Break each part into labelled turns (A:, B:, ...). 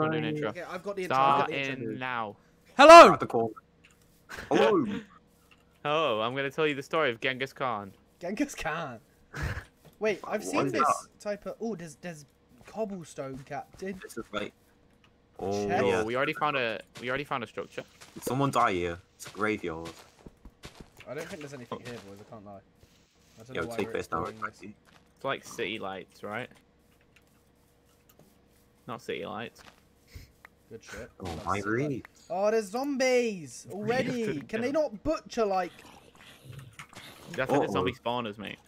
A: gonna do an intro.
B: Okay, I've got the intro. I've got
A: Start
B: the intro.
A: in now.
B: Hello.
C: At the corner. Hello.
A: Oh, I'm gonna tell you the story of Genghis Khan.
B: Genghis Khan. Wait, I've
C: What
B: seen this
C: that?
B: type of. Oh, there's there's cobblestone captain.
C: this is like. Oh
B: Check.
A: Oh,
C: yeah.
A: we already found a we already found a structure.
C: Did Someone die here. It's a graveyard.
B: I don't think there's anything here, boys. I can't lie. I don't
C: Yo,
B: know why
C: take
B: we're
C: this now.
B: exploring this.
C: Taxi.
A: It's like city lights, right? Not city lights.
B: Good shit.
C: Oh
B: That's
C: my read.
B: Oh, there's zombies already. Can they not butcher like?
A: That's like the
C: Uh-oh.
A: zombie spawners, mate.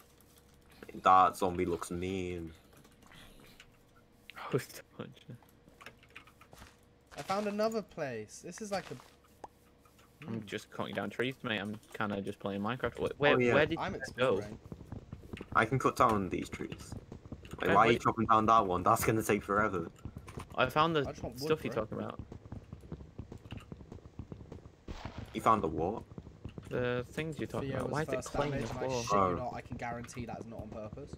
C: That zombie looks mean.
A: Host a.
B: I found another place. This is like a.
A: I'm
B: Hmm,
A: just cutting down trees, mate. I'm kind of just playing Minecraft. Wh- Where,
C: yeah.
A: where did
B: I'm
A: you go?
B: exploring.
C: I can cut down these trees. Wait,
A: Wait,
C: why are you chopping down that one? That's gonna take forever.
A: I found the
B: I just wood
A: stuff you're
B: it.
A: talking about.
C: You found the what?
A: The things you're talking
B: Theo
A: about. Why is it
B: first
A: claiming
B: damage,
A: the
B: and I you
C: Oh.
B: not. I can guarantee that is not on purpose.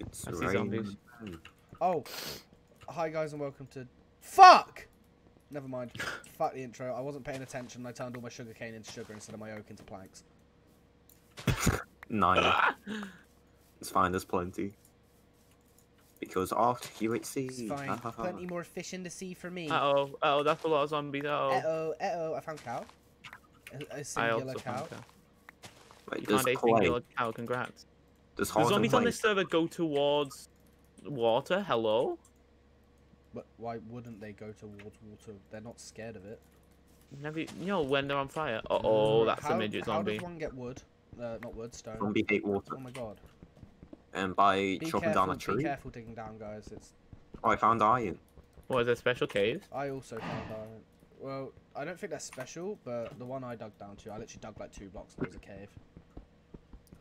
C: It's
A: I see zombies.
B: Oh, hi guys and welcome to. Fuck. Never mind. Fuck the intro. I wasn't paying attention. I turned all my sugar cane into sugar instead of my oak into planks.
C: Nine. it's fine. There's plenty. Because after UHC.
B: It's fine. Plenty more fish in the sea for me.
A: Uh oh, uh oh, that's a lot of zombies. Uh
B: Uh
A: oh.
B: oh, uh oh. I found cow. A, a
A: I
B: singular
A: also
B: cow.
A: found that.
C: Wait,
A: You
C: there's
A: found a singular cow. Congrats.
C: There's
A: The zombies on this server go towards water. Hello.
B: But why wouldn't they go towards water? They're not scared of it.
A: Never, you know when they're on fire. Uh oh, that's
B: how,
A: a midget
B: How
A: zombie.
B: does one get wood? Uh, not wood, stone.
C: Zombie hate water.
B: Oh my god.
C: And by
B: Be
C: chopping
B: careful,
C: down a
B: be
C: tree.
B: careful digging down, guys. It's.
C: Oh, I found iron.
A: What is there special caves?
B: I also found iron. Well, I don't think they're special, but the one I dug down to, I literally dug like two blocks and there was a cave.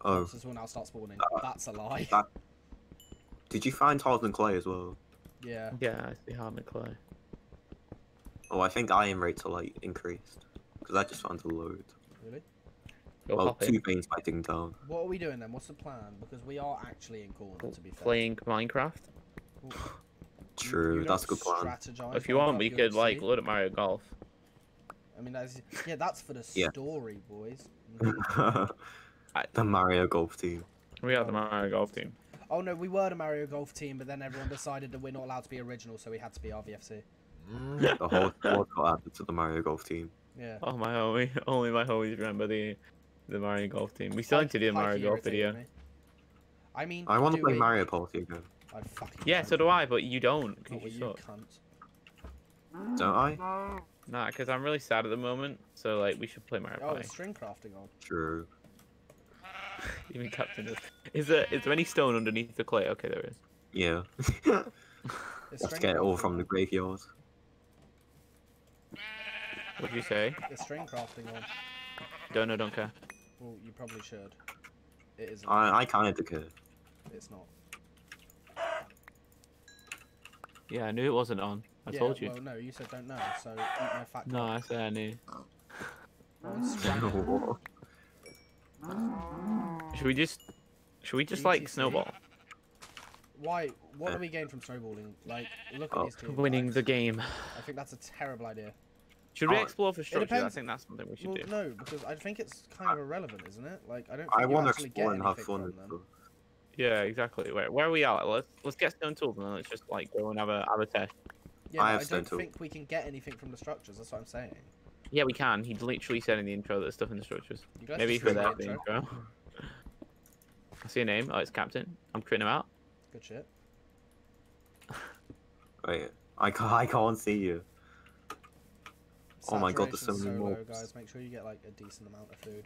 C: Oh,
B: Monsters will now start spawning.
C: Uh,
B: That's a lie.
C: that- did you find hardened clay as well?
B: Yeah.
A: Yeah, I see hardened clay.
C: Oh, I think iron rates are like increased because I just found a load.
B: Really?
A: Go
C: well,
A: hop
C: two
A: in.
C: veins by down.
B: What are we doing then? What's the plan? Because we are actually in corner, to be fair.
A: Playing Minecraft.
C: True,
B: you
C: that's a good plan.
A: If you want, we could
B: don't
A: like
B: see.
A: load at Mario Golf.
B: I mean, that's yeah, that's for the
C: Yeah.
B: story, boys. Mm.
C: the Mario Golf team.
A: We are the Mario Golf team.
B: oh no, we were the Mario Golf team, but then everyone decided that we're not allowed to be original, so we had to be RVFC.
C: The whole squad got added to the Mario Golf team.
B: Yeah.
A: Oh my homie, only my homies remember the the Mario Golf team. We still need to do a Mario Golf video.
B: me. I mean,
C: I want to play
B: we-
C: Mario Party again.
B: I fucking
A: Yeah, so do I, but you don't,
B: Not
A: because
B: with oh,
A: you
B: you,
A: suck.
B: cunt.
C: Don't I?
A: Nah, because I'm really sad at the moment, so like we should play Mario
B: Oh,
A: Party.
B: it's string crafting on.
C: True.
A: Even Captain is. Is there is there any stone underneath the clay? Okay, there is.
C: Yeah.
B: It's
C: Let's get it all from the
B: on.
C: graveyard.
A: What did you say?
B: It's string crafting on.
A: Don't know, don't care.
B: Well, you probably should. It isn't.
C: I I kind of care.
B: It's not.
A: Yeah, I knew it wasn't on. I
B: yeah,
A: told you.
B: Well, no, you said don't know, so eat my fat.
A: No. I said I knew.
B: One's
A: Should we just should we just like snowball?
B: Why? What do uh, we gain from snowballing? Like, look at
C: Oh,
B: these two.
A: Winning the game.
B: I think that's a terrible idea.
A: Should we
C: Oh,
A: explore for structures? I think that's something we should
B: Well,
A: do.
B: no, because I think it's kind of irrelevant, isn't it? Like, I don't. Think
C: I want to explore and have fun
B: from
C: and
B: them.
C: stuff.
A: Yeah, exactly. Where where are we at? Let's let's get stone tools and then let's just like go and have a have a test.
B: Yeah,
C: I have
B: I don't
C: tool.
B: think we can get anything from the structures. That's what I'm saying.
A: Yeah, we can. He literally said in the intro that there's stuff in the structures.
B: You
A: Maybe
B: just
A: for that
B: the
A: the
B: intro.
A: intro. I see a name. Oh, it's Captain. I'm critting him out.
B: Good shit.
C: Oh, Wait, I can't, I can't see you. Oh my God, there's so many more.
B: guys. Make sure you get like a decent amount of food.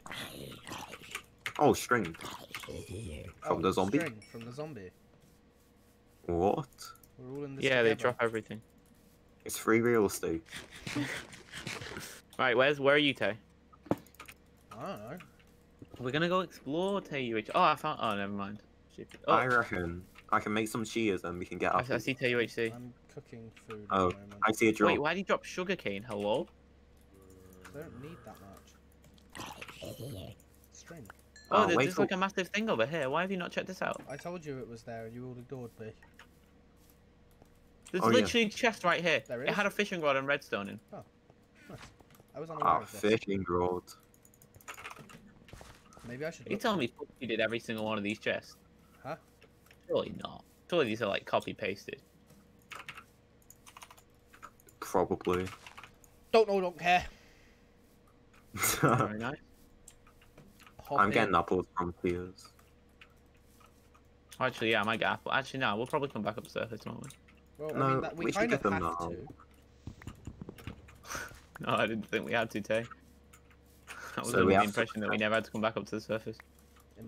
C: Oh, string. From
B: oh,
C: the zombie?
B: String from the zombie.
C: What?
B: We're all in this
A: Yeah, they drop everything.
C: It's free real estate.
A: Right, where's where are you, Tay?
B: I don't know.
A: We're gonna go explore Tay UH. Oh, I found. Oh, never mind. Oh,
C: I reckon I can make some cheers and we can get
A: I,
C: up.
A: I see Tay UHC.
B: I'm cooking food
C: Oh,
B: at the moment.
C: I see a drop.
A: Wait, why did he drop sugarcane? Hello?
B: I don't need that much. String.
A: Oh,
C: Oh,
A: there's,
C: wait
A: there's
C: for-
A: like a massive thing over here. Why have you not checked this out?
B: I told you it was there and you all ignored me.
A: There's
C: Oh, yeah.
A: literally a chest right here.
B: There
A: it
B: is?
A: had a fishing rod and redstone in.
B: I was unaware
C: Ah,
B: of
C: fishing rod.
B: Maybe I should.
A: You
B: Look.
A: telling me you did every single one of these chests?
B: Huh?
A: Surely not. Surely these are like copy pasted.
C: Probably.
B: Don't know, don't care.
A: Very nice.
B: Hop
C: I'm
B: in.
C: getting apples from Piers.
A: Actually, yeah, I might get apple. Actually, no, we'll probably come back up to surface, won't we?
B: Well, I
C: No,
B: mean, that, we,
C: we should get them
B: have
C: now.
B: to.
A: No, I didn't think we had to, Tay. That was
C: So we
A: the
C: have to-
A: impression that we never had to come back up to the surface.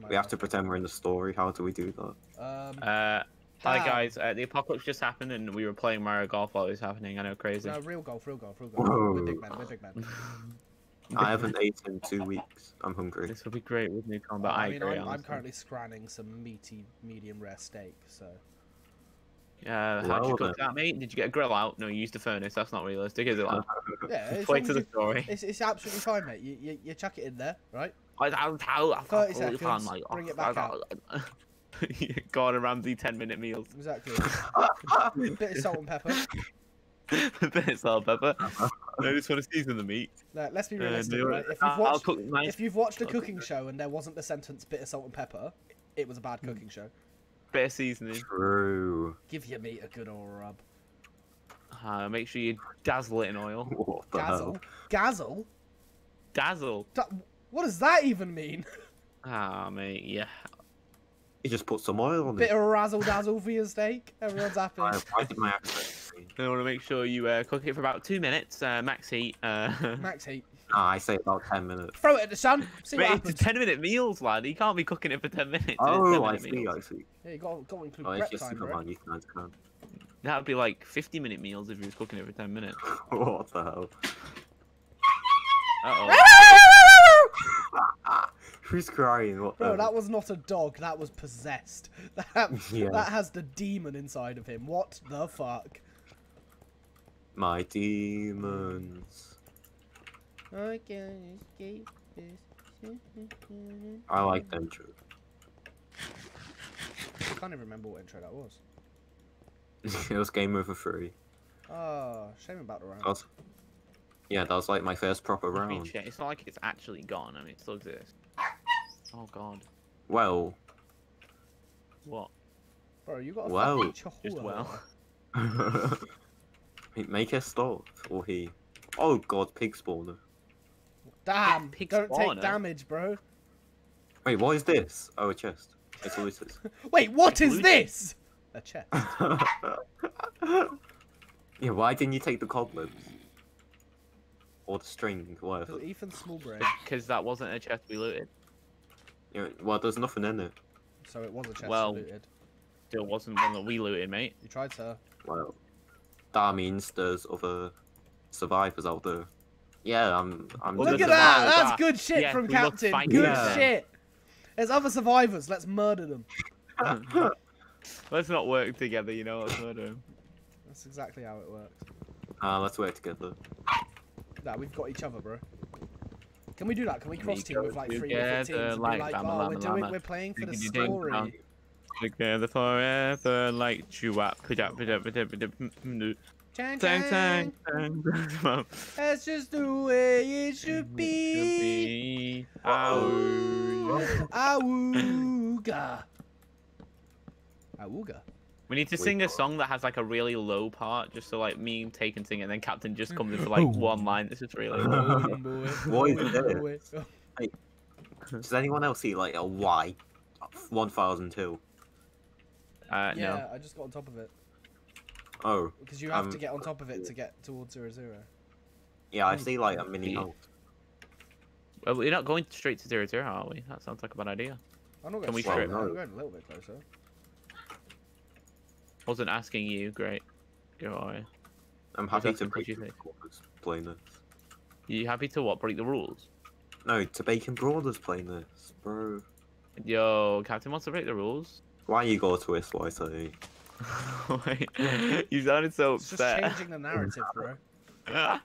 C: We have
B: life.
C: to pretend we're in the story. How do we do that?
B: Um,
A: Uh, hi guys, uh, the apocalypse just happened and we were playing Mario Golf while it was happening. I know, crazy.
B: no, real golf, real golf, real golf. We're big men, we're big men.
C: I haven't eaten in two weeks. I'm hungry.
A: This would be great with new combat.
B: Oh,
A: I,
B: I mean,
A: agree.
B: I'm, I'm currently scranning some meaty, medium rare steak, so.
A: Uh, how'd
C: Well
A: you cook
C: then.
A: that, mate? Did you get a grill out? No, you used a furnace. That's not realistic, is it? Like,
B: Yeah, as
A: Wait to the story.
B: it's, it's absolutely fine, mate. You, you, you chuck it in there, right?
A: I, I, I, I,
B: 30
A: I,
B: seconds, bring it back out.
A: Gordon Ramsay 10 minute meals.
B: Exactly. Bit of salt and pepper.
A: Bit of salt, pepper. I just want to season the meat.
B: Like, let's be
A: Uh,
B: realistic,
A: do it.
B: right? If you've watched,
A: cook nice
B: if you've watched a
A: I'll
B: cooking show and there wasn't the sentence "bit of salt and pepper," it was a bad
A: Hmm.
B: cooking show.
A: bit of seasoning.
C: True.
B: Give your meat a good old rub.
A: Uh, make sure you dazzle it in oil.
C: What the
B: Gazzle, gazzle.
A: Dazzle.
B: Da- What does that even mean?
A: Ah, mate, yeah.
C: You just put some oil on
B: Bit
C: it.
B: of razzle dazzle for your steak. Everyone's happy.
C: Why, why did my accent? Change?
A: I want to make sure you uh, cook it for about two minutes, uh, max heat. Uh,
B: Max heat.
C: Ah, I say about ten minutes.
B: Throw it at the sun. See what happens.
A: it's 10 minute meals, lad. You can't be cooking it for 10 minutes. It's 10
C: Oh, I see.
A: meals.
C: I see.
B: Yeah, you got got to include
C: Oh, it's
B: prep
C: just
B: time,
C: come
B: bro.
C: on, you guys can.
A: That would be like 50 minute meals if you was cooking it for 10 minutes.
C: What the hell?
A: Uh oh.
C: Who's crying? What
B: Bro,
C: the?
B: that was not a dog. That was possessed. That
C: Yeah.
B: that has the demon inside of him. What the fuck?
C: My demons.
B: I can't escape this.
C: I like the intro.
B: I can't even remember what intro that was.
C: it was game over three.
B: Oh, shame about the round.
C: That was, yeah, that was like my first proper
A: Let me
C: round.
A: check. It's not like it's actually gone. I mean, it still exists. Oh god.
C: Well,
A: What?
B: Bro, you got a
C: Wow.
B: fucking
A: Just
B: chihuahua.
A: well.
C: make a stop or he. Oh god, pig spawner.
B: Damn!
A: Pig
B: don't
A: spawner.
B: take damage, bro.
C: Wait, what is this? Oh, a chest. It's looters.
B: Wait, what is this? A chest.
C: yeah, why didn't you take the cobwebs? Or the string, whatever.
B: Because Ethan's small brain,
A: Because that wasn't a chest we looted.
C: Yeah, well, there's nothing in it.
B: so it was a chest
A: Well-
B: looted.
A: Still wasn't one that we looted, mate.
B: You tried, sir.
C: Well, that means there's other uh, survivors out there. Yeah, I'm. I'm.
A: Well,
B: Look at that!
A: survivors
B: That's
A: ah,
B: good shit
A: yeah,
B: from Captain. Good
C: Yeah.
B: shit. There's other survivors. Let's murder them.
A: Let's not work together, you know. Let's murder him.
B: That's exactly how it works.
C: Uh, let's work together.
B: Nah, we've got each other, bro. Can we do that? Can we
A: We
B: cross team with like three different
A: together uh,
B: teams and
A: like
B: be like, oh, we're doing, we're playing for the story.
A: Dong. Together forever, like chewap, mm, mm,
B: Chang,
A: tang,
B: chang.
A: tang, tang.
B: That's just the way it should be.
A: Ow.
B: Awooga. Awooga.
A: We need to
C: Wait,
A: sing a song that has like a really low part, just so like me and Tay can sing it, and then Captain just comes in for like one line. This is really low.
B: Boy.
C: What is this? Does anyone else see like a Y? 1002.
A: Uh,
B: Yeah,
A: no.
B: I just got on top of it.
C: Oh,
B: Because you have to
C: Um,
B: get on top of it to get towards zero zero.
C: yeah, I see like a mini
A: Yeah.
C: house.
A: Well, we're not going straight to zero zero, are we? That sounds like a bad idea.
B: I'm not
A: Can
B: going
A: we
B: straight.
C: strip?
B: I'm going a little bit closer.
A: Wasn't asking you. Great. Go away.
C: I'm happy to
A: what
C: break the
A: think?
C: borders playing this.
A: You happy to what? Break the rules?
C: No, to Bacon Brothers playing this, bro.
A: Yo, Captain wants to break the rules.
C: Why you go to SYC?
A: Wait, you sounded so
B: It's just changing the narrative, bro.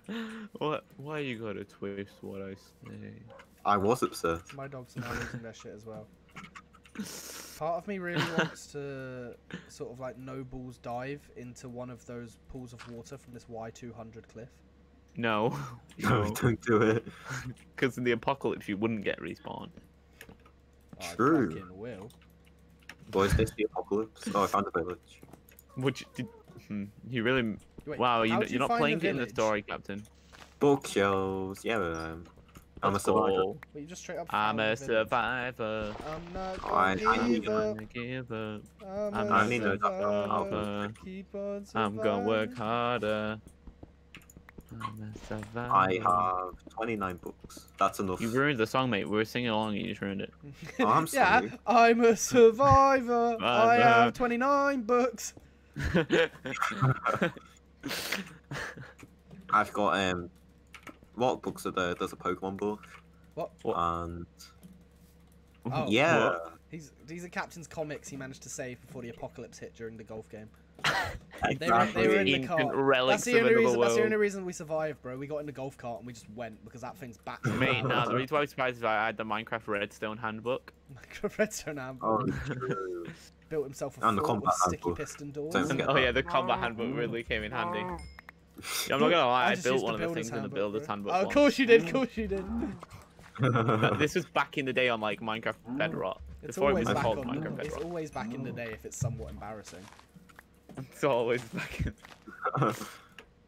A: what? Why you gotta twist what I say?
C: I was upset.
B: My dogs are now losing their shit as well. Part of me really wants to sort of like no balls dive into one of those pools of water from this Y200 cliff.
A: No.
C: No, don't do it.
A: Because in the apocalypse, you wouldn't get respawned.
B: I
C: True.
B: fucking will.
C: Boys, this the apocalypse. Oh, I found a village.
A: Which did. Hmm, you really.
B: Wait,
A: wow, you,
B: how'd
A: you're not playing it in the story, Captain.
C: Bookshelves. Yeah, um, I'm a survivor.
A: cool.
B: Well, you just straight up.
A: I'm a survivor.
B: I'm not
C: I-
B: gonna
C: I
B: give
C: need-
B: up.
A: Gonna give up.
B: I'm,
A: I'm
B: a
C: gonna
B: survivor.
A: survivor.
B: Keep on
A: I'm gonna work harder. I'm a survivor.
C: I have 29 books. That's enough.
A: You ruined the song, mate. We were singing along and you just ruined it.
C: Oh, I'm
B: yeah,
C: sorry.
B: I'm a survivor. I have 29 books.
C: I've got um, what books are there? There's a Pokemon book.
B: What?
A: What?
C: And
B: Oh,
C: yeah,
B: He's these are Captain's comics he managed to save before the apocalypse hit during the golf game.
C: Exactly.
B: They were, they were in the
A: Ancient
B: cart.
A: relics
B: That's the
A: of
B: only
A: another
B: reason. That's the only reason we survived, bro. We got in the golf cart and we just went because that thing's back.
A: Mate, nah, the reason why I was surprised is I had the Minecraft Redstone handbook.
B: Minecraft Redstone Am
C: Oh,
B: built himself a
C: And the
B: fort with
C: combat
B: sticky
C: handbook.
B: piston doors.
A: Oh yeah, the combat handbook really came in handy. Oh. Yeah, I'm not gonna lie, I,
B: just
A: built
B: used
A: one of the
B: builder's
A: things in the
B: handbook,
A: builder's
B: bro.
A: handbook.
B: Oh, of course you did. Of course you did.
A: But this was back in the day on like Minecraft Bedrock.
B: It's
A: Before it
B: always
A: was
B: back
A: called
B: on.
A: Minecraft
B: It's always back in the oh. day if it's somewhat embarrassing.
A: It's always back in.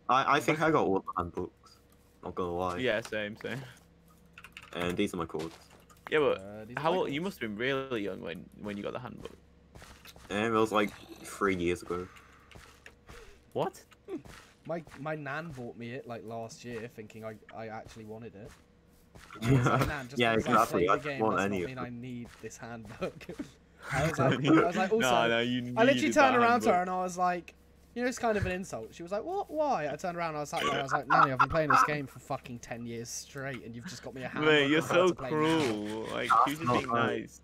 C: I, I think I got all the handbooks. Not gonna lie.
A: Yeah, same, same.
C: And these are my codes.
A: Yeah, but
B: Uh,
A: how
B: my
A: old? You must have been really young when when you got the handbook.
C: And it was like three years ago.
A: What?
B: My my nan bought me it like last year, thinking I I actually wanted it. I was like, Nan, just
C: Yeah, exactly,
B: I
C: I
B: play the
C: don't
B: game
C: want
B: does
C: any of
B: mean. I need this handbook. I was like, I was like, also,
A: no, no, you
B: I literally turned around to her and I was like, you know, it's kind of an insult. She was like, what? Why? I turned around and I was like, I was like, Nanny, I've been playing this game for fucking ten years straight, and you've just got me a hand.
A: Mate, you're so
B: to play
A: cruel. Like,
C: That's
A: she was just being nice.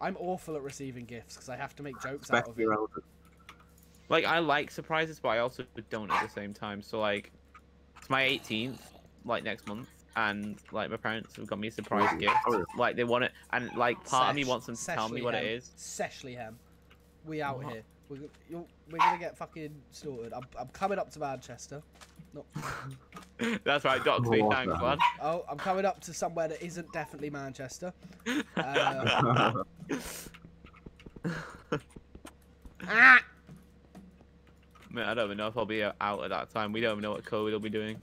B: I'm awful at receiving gifts because I have to make jokes out of it.
C: your elders.
A: Like, I like surprises, but I also don't at the same time. So, like, it's my 18th, like next month, and like my parents have got me a surprise
C: Ooh,
A: gift.
C: oh,
A: Like, they want it, and like part of me wants them to tell me what it
B: Seshlyhem.
A: is.
B: Seshlyhem. We out
A: What?
B: here. We're, you're, we're gonna get fucking sorted. I'm, I'm coming up to Manchester.
A: That's right, Doxy.
C: Oh,
A: Thanks,
C: man.
B: Oh, I'm coming up to somewhere that isn't definitely Manchester. Uh, ah!
A: Mate, I don't even know if I'll be uh, out at that time. We don't even know what code we'll be doing.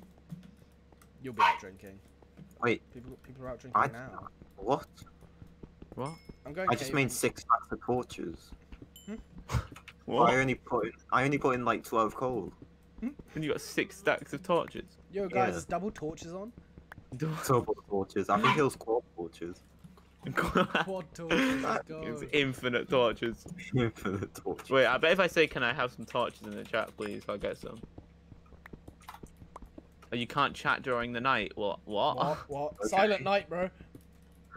B: You'll be out drinking.
C: Wait,
B: People, people are out drinking
C: I
B: now.
C: what?
A: What?
B: I'm going.
C: I just
B: caving.
C: made six stacks of torches. Hmm? I
A: What?
C: only put in, I only put in like twelve coal. Hmm?
A: And you got six stacks of torches.
B: Yo, guys,
C: Yeah.
B: there's double torches on.
C: Double torches. I think it was quad torches.
B: Quad torches.
A: It's infinite torches.
C: Infinite torches.
A: Wait, I bet if I say, "Can I have some torches in the chat, please?" I'll get some. Oh, you can't chat during the night. What? What?
B: What? What?
C: Okay.
B: Silent night, bro.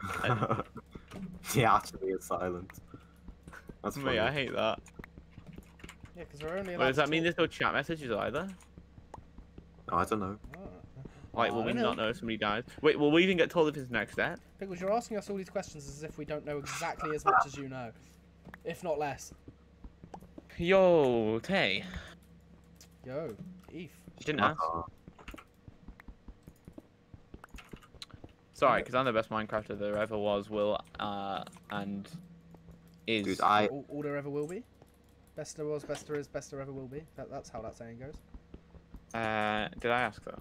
C: yeah, actually, it's silent. That's funny.
A: Mate, I hate that.
B: Yeah, because we're only.
A: Wait, does that mean there's no chat messages either?
C: I don't know.
B: Oh.
A: Like,
B: I
A: will we
B: don't know.
A: know if somebody dies? Wait, will we even get told if it's next step?
B: Because you're asking us all these questions as if we don't know exactly as much as you know, if not less.
A: Yo, Tay.
B: Yo, Eve.
A: You didn't uh-huh.
C: ask.
A: Sorry, because I'm the best Minecrafter there ever was, will, uh, and is.
C: Dude, I
B: All, all there ever will be. Best there was, best there is, best there ever will be. That, that's how that saying goes.
A: Uh, did I ask though?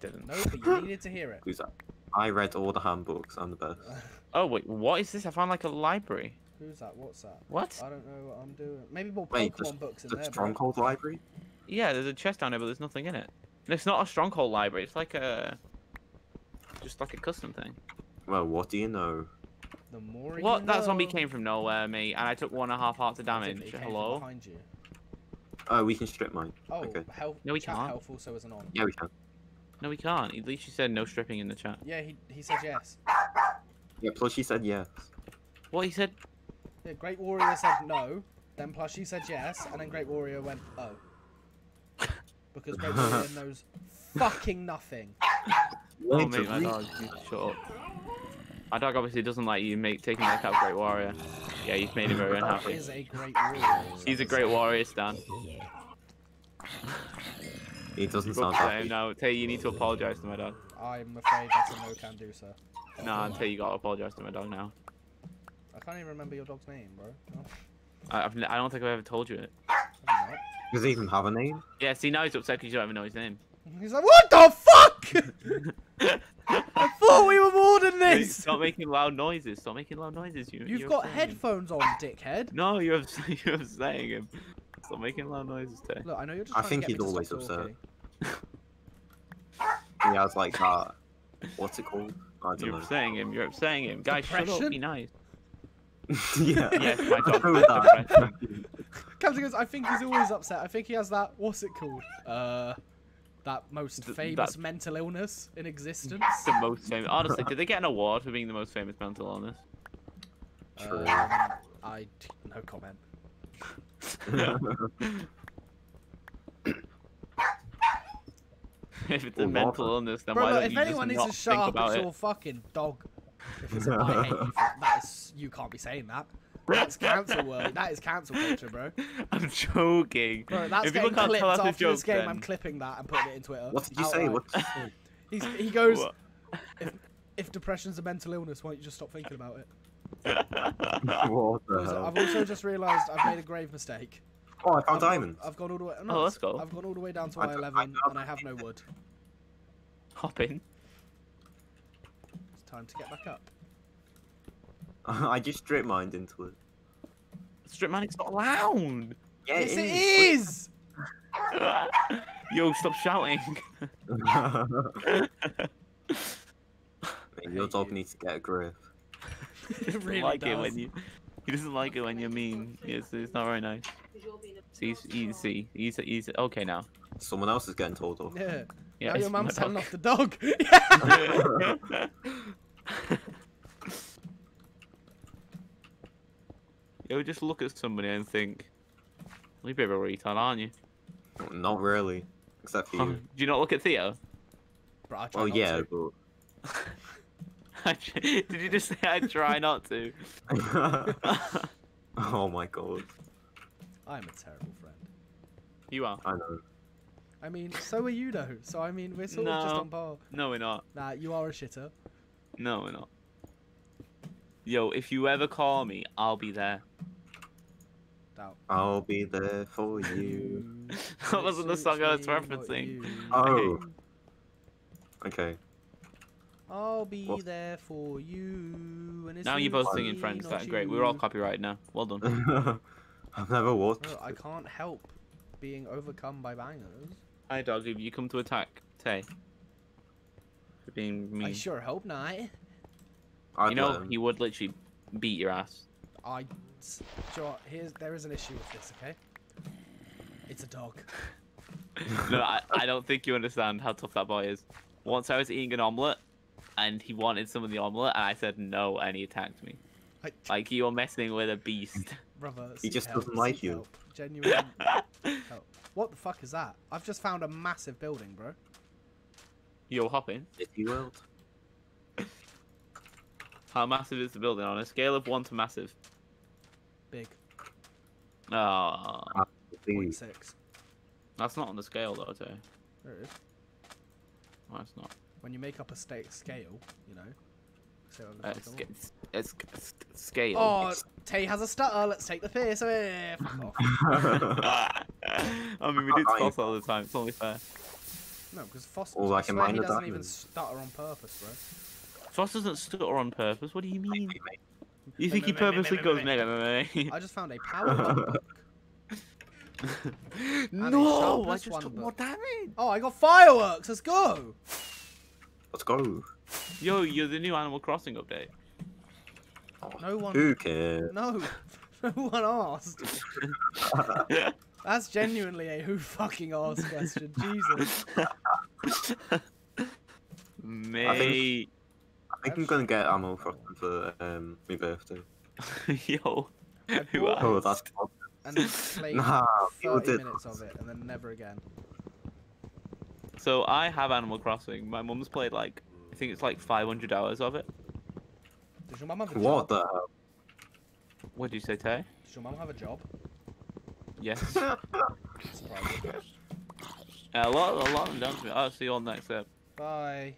A: Didn't.
B: No, but you needed to hear it.
C: Who's that? I read all the handbooks. I'm the best.
A: Oh wait, what is this? I found like a library.
B: Who's that? What's that?
A: What?
B: I don't know what I'm doing. Maybe more
C: Wait,
B: Pokemon
C: the,
B: books in
C: the
B: there. bro.
C: Stronghold Library?
A: Yeah, there's a chest down there, but there's nothing in it. And it's not a stronghold library. It's like a, just like a custom thing.
C: Well, what do you know?
B: The more you
A: What? That zombie
B: know.
A: came from nowhere, mate, and I took one and a half hearts of damage.
B: it
A: Hello.
B: Behind you.
C: Oh, we can strip mine.
B: Oh,
C: Okay.
B: health.
A: No, we can't.
B: Health also isn't on.
C: Yeah, we can.
A: No, we can't. At least you said no stripping in the chat.
B: Yeah, he he said yes.
C: Yeah, plus she said yes.
A: What he said?
B: Yeah, Great Warrior said no. Then Plushy said yes, and then Great Warrior went oh. Because Great Warrior knows fucking nothing.
C: You
A: Oh,
C: need
A: my dog. Shut up. My dog obviously doesn't like you, mate, taking the out Great Warrior. Yeah, you've made him very
B: Dog
A: unhappy.
B: is a great warrior.
A: He's a great warrior, Stan.
C: He doesn't sound
A: up him
C: happy.
A: now. Tay, you need to apologize to my dog.
B: I'm afraid that's a no can do, sir.
A: Nah, Tay, you gotta apologize to my dog now.
B: I can't even remember your dog's name, bro. No,
A: I, I've, n- I don't think I've ever told you it.
C: Does he even have a name?
A: Yeah, see, now he's upset because you don't even know his name.
B: He's like, what the fuck? I thought we were more than this.
A: Stop making loud noises. Stop making loud noises. You,
B: You've got
A: upsetting
B: headphones on, dickhead.
A: No, you're, ups- you're upsetting him. Stop making loud noises, Tay.
B: Look, I know you're just.
C: I think
B: to get
C: he's always
B: stop
C: upset.
B: talking.
C: He has like that. What's it called? I don't
A: You're
C: know.
A: upsetting him. You're upsetting him. Guys, shut up. Be nice.
C: yeah.
A: Yes, my dog
C: Go
A: has
C: with that.
A: depression.
B: Captain goes, I think he's always upset. I think he has that. What's it called? Uh, that most
A: Th-
B: famous
A: that-
B: mental illness in existence.
A: the most famous. Honestly, did they get an award for being the most famous mental illness?
C: True.
B: Um, I no comment.
A: if it's a
C: Or
A: mental
C: lava.
A: illness, then
B: Bro,
A: why
B: look,
A: don't
B: if
A: you
B: anyone
A: just
B: needs
A: not
B: to shut
A: think
B: up,
A: about
B: it's
A: it?
B: your fucking dog. If it's a I hate you for that is you can't be saying that. That's cancel world. That is cancel culture, bro.
A: I'm joking.
B: Bro, that's
A: if people
B: getting
A: can't
B: clipped
A: tell us a
B: after
A: joke,
B: this game.
A: then...
B: I'm clipping that and putting it in Twitter.
C: what did you say? What did you say?
B: He's, he goes,
A: What?
B: if depression's a mental illness, why don't you just stop thinking about it?
C: what the hell?
B: I've also just realised I've made a grave mistake.
C: Oh, I
B: I've
C: found
B: gone-
C: diamonds.
B: I've gone all the way.
A: Oh, let's go.
B: I've gone all the way down to
C: I don't- I
B: I-11 and I have no wood.
A: Hop in.
B: It's time to get back up.
C: I just drip mined into it.
A: Strip mining's not allowed.
C: Yeah,
B: yes, it
C: is.
B: is.
A: Yo, stop shouting.
C: Your dog needs to get a grip.
A: He doesn't
B: really
A: like it when you. He doesn't like it when you're mean. It's, it's not very nice. See, see, see. He's, he's okay now.
C: Someone else is getting told off.
B: Yeah.
A: Yeah,
B: now your mum's telling off the dog. Yeah.
A: would just look at somebody and think, "You're a bit of a retard, aren't you?"
C: Not really. Except for
A: Do
C: you.
A: Do you not look at Theo?
B: Bro, I try
C: Well,
B: not
C: yeah,
B: to.
A: Did you just say I try not to?
C: oh my god.
B: I'm a terrible friend.
A: you are.
C: I know.
B: I mean, so are you though. So I mean, we're sort of just on par.
A: No, we're not.
B: Nah, you are a shitter.
A: No, we're not. Yo, if you ever call me, I'll be there.
B: Doubt.
C: I'll be there for you.
A: that wasn't the song I was
B: Suits me
A: referencing.
C: Oh. Okay.
B: I'll be
C: What?
B: there for you. And it
A: Now you're both singing
B: me,
A: Friends.
B: not
A: That great. We're all
B: you.
A: copyrighted now. Well done.
C: I've never watched.
B: Bro, I can't help being overcome by bangers.
A: Hi, dog. If you come to attack Tay for being
B: me.
A: I
B: sure hope not.
C: I'd
A: you know
C: let
A: he would literally beat your ass.
B: I. Sure, here's there is an issue with this. Okay. It's a dog.
A: no, I, I don't think you understand how tough that boy is. Once I was eating an omelette, and he wanted some of the omelette, and I said no, and he attacked me.
B: I,
A: Like you're messing with a beast.
B: brother.
C: He just
B: help,
C: doesn't like you.
B: help. Genuine help. What the fuck is that? I've just found a massive building, bro.
A: Yo, hop in.
C: City World.
A: How massive is the building on a scale of one to massive?
B: Big.
A: Oh,
C: The-
B: 0.6.
A: that's not on the scale though, Tay.
B: There it is.
A: No, it's not.
B: When you make up a state scale, you know. So
A: Uh, it's, it's, it's, it's scale.
B: Oh, Tay has a stutter. Let's take the piss. Eh, fuck off.
A: I mean, we do
C: Fine.
A: spots all the time. It's only fair.
B: No, because Foster.
C: Or like
B: I
C: a
B: swear he doesn't even stutter on purpose, bro.
A: Foss doesn't stutter on purpose. What do you mean?
C: Maybe, maybe.
A: You think he purposely goes negative?
B: I just found a power one book.
A: no, I
B: sharpness
A: just took more damage.
B: Oh, I got fireworks. Let's go.
C: Let's go.
A: Yo, you're the new Animal Crossing update.
B: No one.
C: Who cares?
B: No. No one asked. That's genuinely a who fucking asked question. Jesus.
A: Mate,
C: I think I'm gonna get ammo for for um my birthday.
A: yo,
B: I
A: who
B: bought
C: Oh, that's
B: and then played
C: nah. People
B: 30
C: did.
B: minutes of it and then never again.
A: So I have Animal Crossing. My mum's played like I think it's like 500 hours of it.
B: Does your mum have a
C: What
B: job?
C: the hell?
A: What did you say, Tay?
B: Does your mum have a job?
A: Yes.
B: Surprising.
A: a lot, a lot of them done to me. I'll see you all next step.
B: Bye.